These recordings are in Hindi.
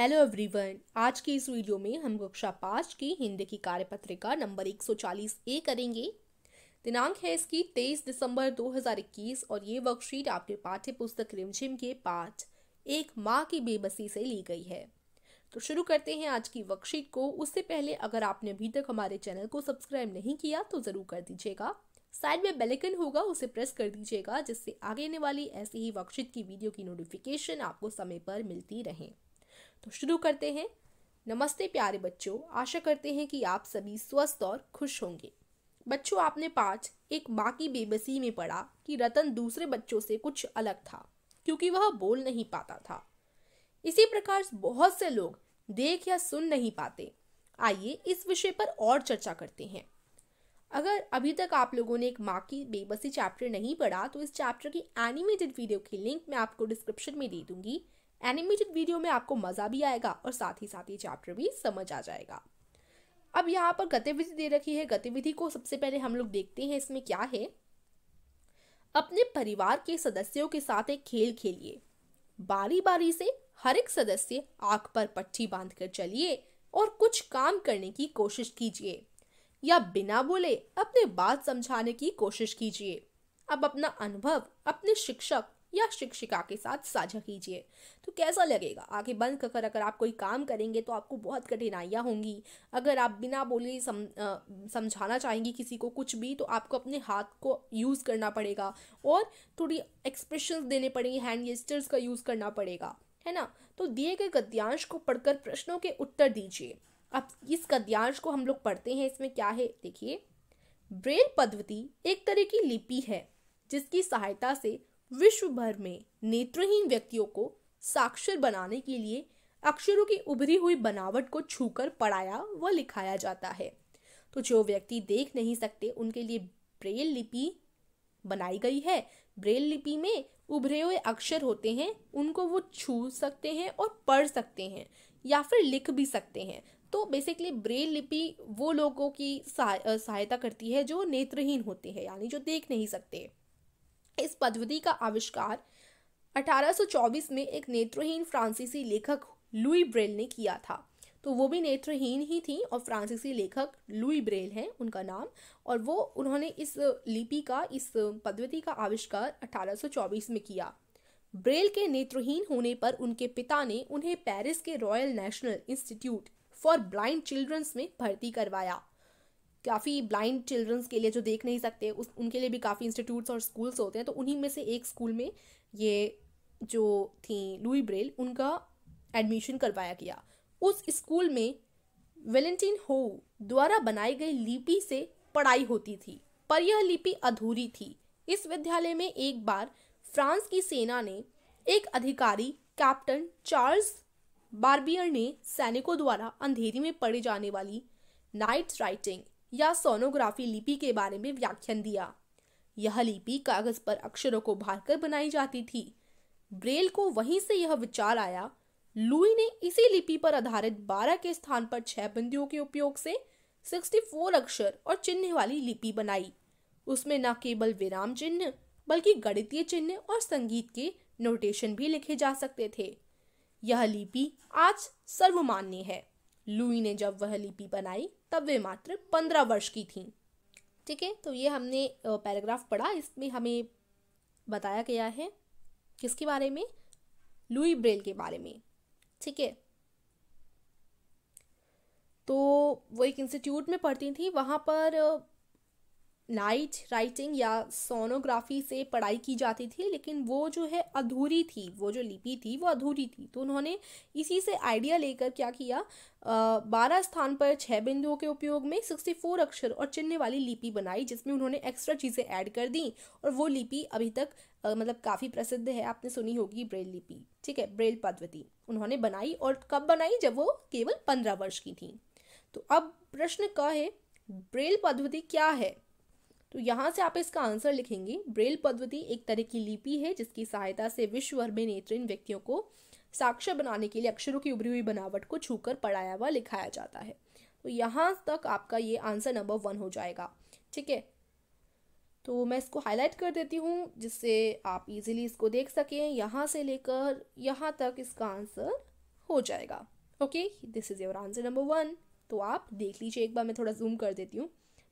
हेलो एवरीवन आज की इस वीडियो में हम कक्षा पाँच की हिंदी की कार्यपत्रिका नंबर 140 ए करेंगे। दिनांक है इसकी 23 दिसंबर 2021 और ये वर्कशीट आपके पाठ्य पुस्तक रिमझिम के पाठ एक माँ की बेबसी से ली गई है। तो शुरू करते हैं आज की वर्कशीट को। उससे पहले अगर आपने अभी तक हमारे चैनल को सब्सक्राइब नहीं किया तो ज़रूर कर दीजिएगा। साइड में बेलाइकन होगा, उसे प्रेस कर दीजिएगा, जिससे आगे आने वाली ऐसी ही वर्कशीट की वीडियो की नोटिफिकेशन आपको समय पर मिलती रहे। तो शुरू करते हैं। नमस्ते प्यारे बच्चों, आशा करते हैं कि आप सभी स्वस्थ और खुश होंगे। बच्चों, आपने पाठ एक माँ की बेबसी में पढ़ा कि रतन दूसरे बच्चों से कुछ अलग था, क्योंकि वह बोल नहीं पाता था। इसी प्रकार बहुत से लोग देख या सुन नहीं पाते। आइए इस विषय पर और चर्चा करते हैं। अगर अभी तक आप लोगों ने एक माँ की बेबसी चैप्टर नहीं पढ़ा तो इस चैप्टर की एनिमेटेड वीडियो की लिंक मैं आपको डिस्क्रिप्शन में दे दूँगी। एनिमेटेड वीडियो में आपको मज़ा भी आएगा और साथ ही साथ ये चैप्टर भी समझ आ जाएगा। अब यहाँ पर गतिविधि दे रखी है। गतिविधि को सबसे पहले हम लोग देखते हैं इसमें क्या है। अपने परिवार के सदस्यों के साथ एक खेल खेलिए। बारी बारी से हर एक सदस्य आँख पर पट्टी बाँध कर चलिए और कुछ काम करने की कोशिश कीजिए या बिना बोले अपने बात समझाने की कोशिश कीजिए। अब अपना अनुभव, अपने शिक्षक या शिक्षिका के साथ साझा कीजिए। तो कैसा लगेगा? आगे बंद कर अगर आप कोई काम करेंगे तो आपको बहुत कठिनाइयाँ होंगी। अगर आप बिना बोले सम, समझाना चाहेंगी किसी को कुछ भी तो आपको अपने हाथ को यूज़ करना पड़ेगा और थोड़ी एक्सप्रेशन देने पड़ेंगे हैंड जेस्टर्स का यूज़ करना पड़ेगा है ना? तो दिए गए गद्यांश को पढ़कर प्रश्नों के उत्तर दीजिए। अब इस गद्यांश को हम लोग पढ़ते हैं इसमें क्या है? देखिए ब्रेल पद्धति एक तरह की लिपि है जिसकी सहायता से विश्व भर में नेत्रहीन व्यक्तियों को साक्षर बनाने के लिए अक्षरों की उभरी हुई बनावट को छूकर पढ़ाया व लिखाया जाता है। तो जो व्यक्ति देख नहीं सकते, उनके लिए ब्रेल लिपि बनाई गई है। ब्रेल लिपि में उभरे हुए अक्षर होते हैं, उनको वो छू सकते हैं और पढ़ सकते हैं, या फिर लिख भी सकते हैं। तो बेसिकली ब्रेल लिपि वो लोगों की सहायता करती है जो नेत्रहीन होते हैं, यानी जो देख नहीं सकते। इस पद्धति का आविष्कार 1824 में एक नेत्रहीन फ्रांसीसी लेखक लुई ब्रेल ने किया था। तो वो भी नेत्रहीन ही थी और फ्रांसीसी लेखक लुई ब्रेल हैं उनका नाम। और वो, उन्होंने इस लिपि का, इस पद्धति का आविष्कार 1824 में किया। ब्रेल के नेत्रहीन होने पर उनके पिता ने उन्हें पेरिस के royal national institute for blind childrens में भर्ती करवाया। काफ़ी ब्लाइंड चिल्ड्रंस के लिए जो देख नहीं सकते, उस, उनके लिए भी काफ़ी इंस्टीट्यूट्स और स्कूल्स होते हैं तो उन्हीं में से एक स्कूल में ये जो थी लुई ब्रेल उनका एडमिशन करवाया गया। उस स्कूल में वेलेंटिन हो द्वारा बनाई गई लिपि से पढ़ाई होती थी, पर यह लिपि अधूरी थी। इस विद्यालय में एक बार फ्रांस की सेना ने एक अधिकारी, कैप्टन चार्ल्स बार्बियर ने सैनिकों द्वारा अंधेरी में पढ़ी जाने वाली नाइट राइटिंग या सोनोग्राफी लिपि के बारे में व्याख्यान दिया। यह लिपि कागज़ पर अक्षरों को भरकर बनाई जाती थी। ब्रेल को वहीं से यह विचार आया, लुई ने इसी लिपि पर आधारित 12 के स्थान पर छह बिंदुओं के उपयोग से 64 अक्षर और चिन्ह वाली लिपि बनाई। उसमें न केवल विराम चिन्ह, बल्कि गणितीय चिन्ह और संगीत के नोटेशन भी लिखे जा सकते थे। यह लिपि आज सर्वमान्य है। लुई ने जब वह लिपि बनाई, तब वे मात्र पंद्रह वर्ष की थी। ठीक है तो ये हमने पैराग्राफ पढ़ा। इसमें हमें बताया गया है, किसके बारे में? लुई ब्रेल के बारे में। ठीक है। तो वो एक इंस्टीट्यूट में पढ़ती थी। वहाँ पर नाइट राइटिंग या सोनोग्राफी से पढ़ाई की जाती थी लेकिन वो जो है अधूरी थी वो जो लिपि थी वो अधूरी थी। तो उन्होंने इसी से आइडिया लेकर क्या किया बारह स्थान पर छः बिंदुओं के उपयोग में सिक्सटी फोर अक्षर और चिन्ह वाली लिपि बनाई जिसमें उन्होंने एक्स्ट्रा चीज़ें ऐड कर दी और वो लिपि अभी तक आ, मतलब काफ़ी प्रसिद्ध है। आपने सुनी होगी ब्रेल लिपि ठीक है? ब्रेल पद्धति। उन्होंने बनाई और कब बनाई? जब वो केवल पंद्रह वर्ष की थी। तो अब प्रश्न का है ब्रेल पद्धति क्या है? तो यहाँ से आप इसका आंसर लिखेंगे, ब्रेल पद्धति एक तरह की लिपि है जिसकी सहायता से विश्व भर में नेत्रहीन व्यक्तियों को साक्षर बनाने के लिए अक्षरों की उभरी हुई बनावट को छूकर पढ़ाया व लिखाया जाता है। तो यहाँ तक आपका ये आंसर नंबर वन हो जाएगा, ठीक है? तो मैं इसको हाईलाइट कर देती हूँ जिससे आप इजीली इसको देख सकें। यहाँ से लेकर यहाँ तक इसका आंसर हो जाएगा, okay? This is your answer number one तो आप देख लीजिए, एक बार मैं थोड़ा जूम कर देती हूँ।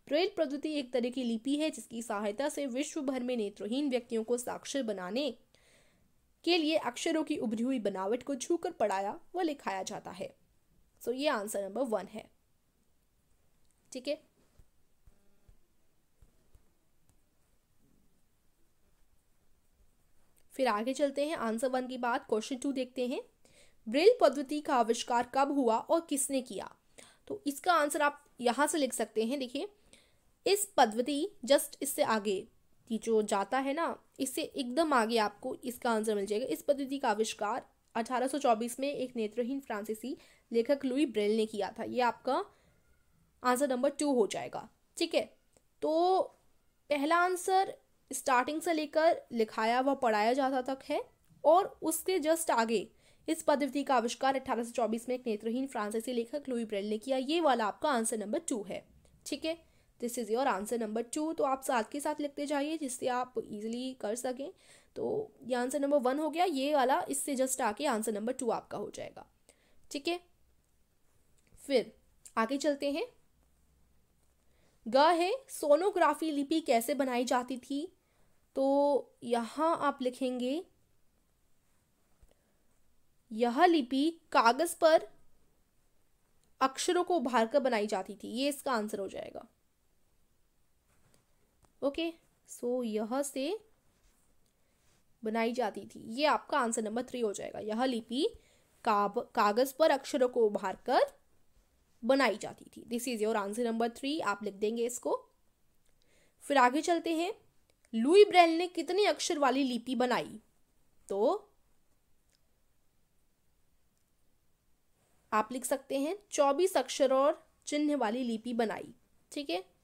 ब्रेल पद्धति एक तरह की लिपि है जिसकी सहायता से विश्व भर में नेत्रहीन व्यक्तियों को साक्षर बनाने के लिए अक्षरों की उभरी हुई बनावट को छूकर पढ़ाया व लिखाया जाता है। सो so, ये आंसर नंबर वन है। ठीक है? फिर आगे चलते हैं। आंसर वन की बात क्वेश्चन टू देखते हैं। ब्रेल पद्धति का आविष्कार कब हुआ और किसने किया? तो इसका आंसर आप यहाँ से लिख सकते हैं। देखिए इस पद्धति जस्ट इससे आगे, की जो जाता है ना, इससे एकदम आगे आपको इसका आंसर मिल जाएगा। इस पद्धति का आविष्कार 1824 में एक नेत्रहीन फ्रांसीसी लेखक लुई ब्रेल ने किया था। ये आपका आंसर नंबर टू हो जाएगा। ठीक है? तो पहला आंसर स्टार्टिंग से लेकर लिखाया व पढ़ाया जाता तक है और उसके जस्ट आगे इस पद्धति का आविष्कार 1824 में एक नेत्रहीन फ्रांसीसी लेखक लुई ब्रेल ने किया। ये वाला आपका आंसर नंबर टू है। ठीक है? This is your answer number two तो आप साथ के साथ लिखते जाइए जिससे आप इजीली कर सकें। तो ये आंसर नंबर वन हो गया, ये वाला, इससे जस्ट आके आंसर नंबर टू आपका हो जाएगा। ठीक है? फिर आगे चलते हैं। ग है, सोनोग्राफी लिपि कैसे बनाई जाती थी? तो यहाँ आप लिखेंगे, यह लिपि कागज़ पर अक्षरों को उभार कर बनाई जाती थी। ये इसका आंसर हो जाएगा। ओके सो यह से बनाई जाती थी। ये आपका आंसर नंबर थ्री हो जाएगा। यह लिपि काब, कागज़ पर अक्षरों को उभार कर बनाई जाती थी। This is your answer number three आप लिख देंगे इसको। फिर आगे चलते हैं। लुई ब्रेल ने कितने अक्षर वाली लिपि बनाई? तो आप लिख सकते हैं, चौबीस अक्षर और चिन्ह वाली लिपि बनाई। ठीक है?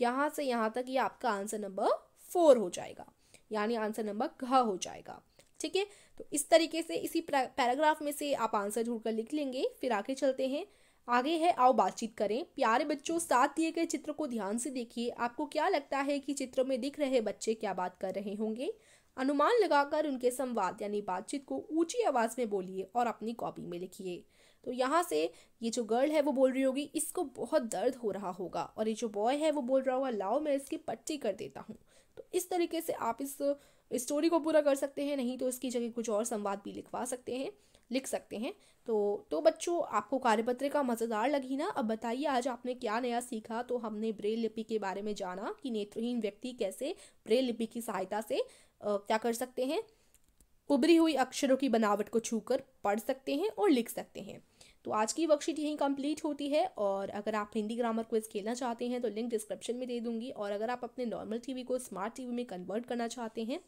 यहाँ से यहाँ तक ये आपका आंसर नंबर फोर हो जाएगा। यानी आंसर नंबर घ हो जाएगा। ठीक है? तो इस तरीके से इसी पैराग्राफ में से आप आंसर ढूंढ कर लिख लेंगे। फिर आगे चलते हैं। आगे है, आओ बातचीत करें। प्यारे बच्चों, साथ दिए गए चित्र को ध्यान से देखिए। आपको क्या लगता है कि चित्र में दिख रहे बच्चे क्या बात कर रहे होंगे? अनुमान लगाकर उनके संवाद, यानी बातचीत को ऊँची आवाज़ में बोलिए और अपनी कॉपी में लिखिए। तो यहाँ से ये जो गर्ल है वो बोल रही होगी इसको बहुत दर्द हो रहा होगा और ये जो बॉय है वो बोल रहा होगा लाओ मैं इसकी पट्टी कर देता हूँ। तो इस तरीके से आप इस स्टोरी को पूरा कर सकते हैं नहीं तो इसकी जगह कुछ और संवाद भी लिखवा सकते हैं लिख सकते हैं। तो तो बच्चों आपको कार्यपत्रिका मज़ेदार लगी ना अब बताइए आज आपने क्या नया सीखा? तो हमने ब्रेल लिपि के बारे में जाना कि नेत्रहीन व्यक्ति कैसे ब्रेल लिपि की सहायता से आ, क्या कर सकते हैं। उभरी हुई अक्षरों की बनावट को छूकर पढ़ सकते हैं और लिख सकते हैं। तो आज की वर्कशीट यहीं कंप्लीट होती है और अगर आप हिंदी ग्रामर क्विज खेलना चाहते हैं तो लिंक डिस्क्रिप्शन में दे दूँगी और अगर आप अपने नॉर्मल टीवी को स्मार्ट टीवी में कन्वर्ट करना चाहते हैं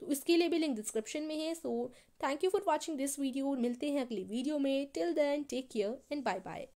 तो इसके लिए भी लिंक डिस्क्रिप्शन में है। So thank you for watching this video मिलते हैं अगली वीडियो में। Till then take care and bye bye